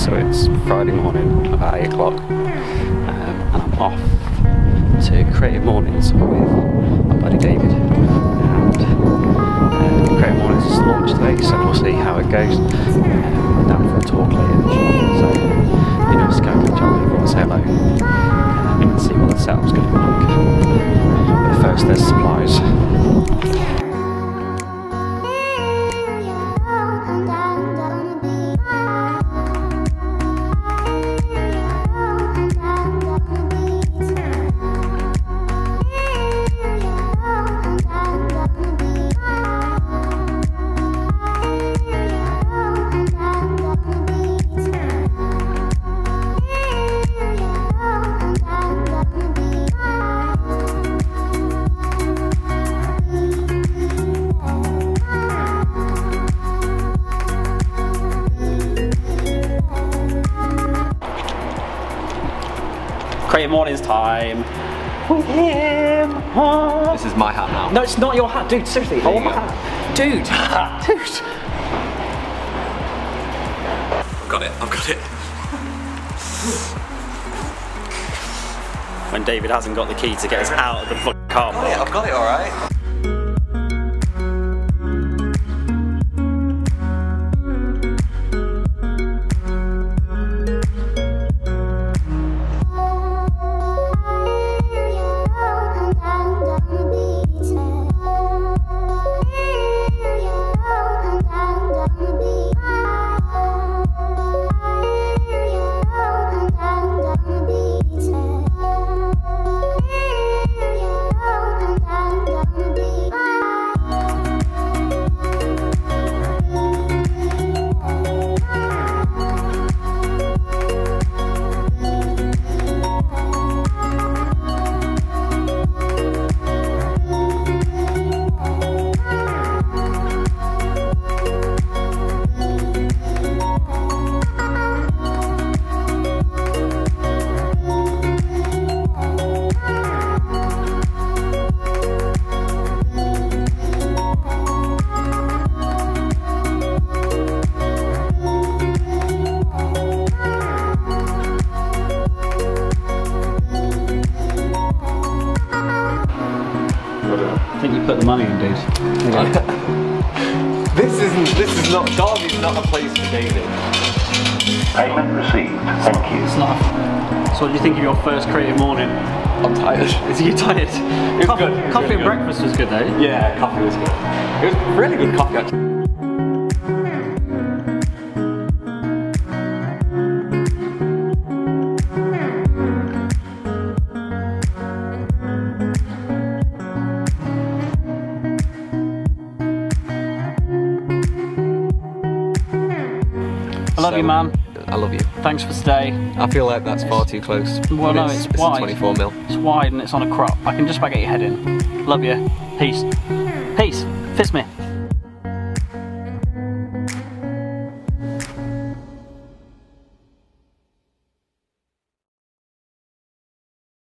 So it's Friday morning, about 8 o'clock, um, and I'm off to Creative Mornings with my buddy David. And uh, Creative Mornings is launched today, so we'll see how it goes. Um, down for a talk later, so you know, just go and chat with everyone, say hello, um, and see what the setup's going to be like. But first, there's supplies. Creative Mornings time. With him. This is my hat now. No, it's not your hat, dude. Seriously, hold my hat, dude. dude. I've got it, I've got it. When David hasn't got the key to get us out of the fucking car Oh, yeah, park. I've got it alright. I think you put the money in, dude. This isn't, this is not, Derby's not a place for David. Payment received. Thank you. It's not. So, what do you think of your first creative morning? I'm tired. Is you tired? was coffee good, it was coffee really and good. breakfast was good though. Yeah, coffee was good. It was really good coffee actually. I love you, man. I love you. Thanks for today. I feel like that's far too close. Well, no, it's, it's wide. 24 mil. It's wide and it's on a crop. I can just about get your head in. Love you. Peace. Peace. Fist me.